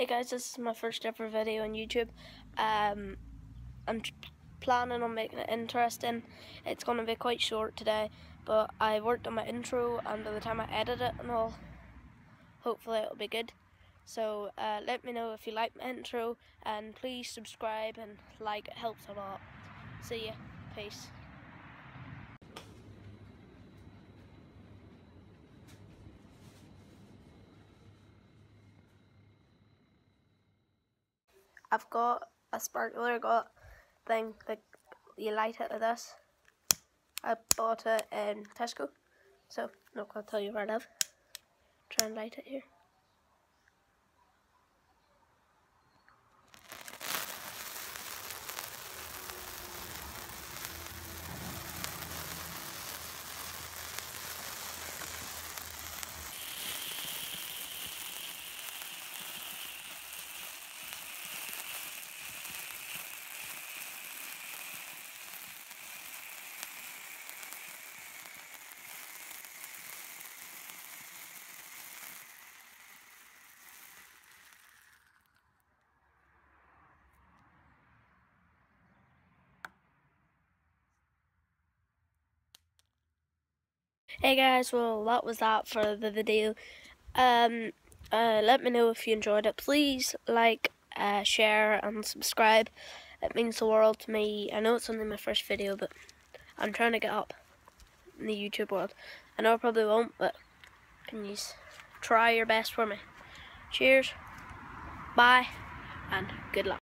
Hey guys, this is my first ever video on YouTube. Um, I'm planning on making it interesting. It's going to be quite short today, but I worked on my intro and by the time I edit it and all, hopefully it'll be good. So uh, let me know if you like my intro and please subscribe and like, it helps a lot. See ya. Peace. I've got a sparkler, got thing that you light it with this. I bought it in Tesco, so I'm not gonna tell you where I live. Try and light it here. Hey guys, well that was that for the video. Um, uh, let me know if you enjoyed it. Please like, uh, share and subscribe. It means the world to me. I know it's only my first video, but I'm trying to get up in the YouTube world. I know I probably won't, but can you try your best for me? Cheers, bye, and good luck.